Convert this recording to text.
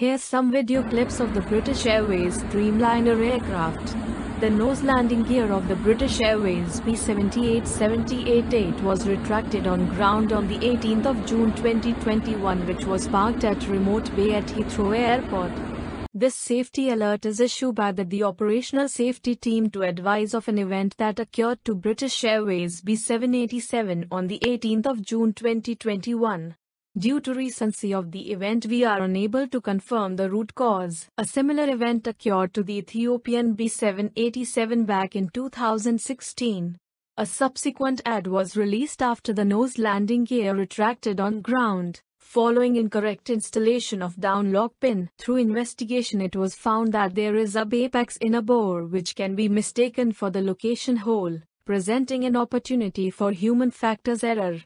Here's some video clips of the British Airways Dreamliner aircraft. The nose landing gear of the British Airways B-78-788 was retracted on ground on the 18th of June 2021 which was parked at remote bay at Heathrow Airport. This safety alert is issued by the, the operational safety team to advise of an event that occurred to British Airways B787 on the 18th of June 2021. Due to recency of the event we are unable to confirm the root cause. A similar event occurred to the Ethiopian B787 back in 2016. A subsequent ad was released after the nose landing gear retracted on ground. Following incorrect installation of down lock pin, through investigation it was found that there is a apex in a bore which can be mistaken for the location hole, presenting an opportunity for human factors error.